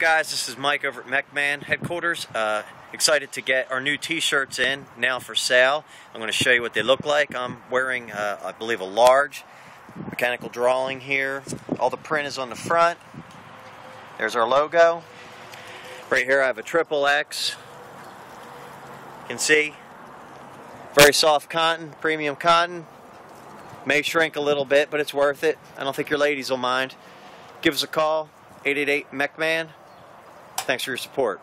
guys? This is Mike over at MechMan headquarters. Uh, excited to get our new t-shirts in now for sale. I'm going to show you what they look like. I'm wearing, uh, I believe, a large mechanical drawing here. All the print is on the front. There's our logo. Right here I have a triple X. You can see. Very soft cotton, premium cotton. May shrink a little bit, but it's worth it. I don't think your ladies will mind. Give us a call, 888 MechMan. Thanks for your support.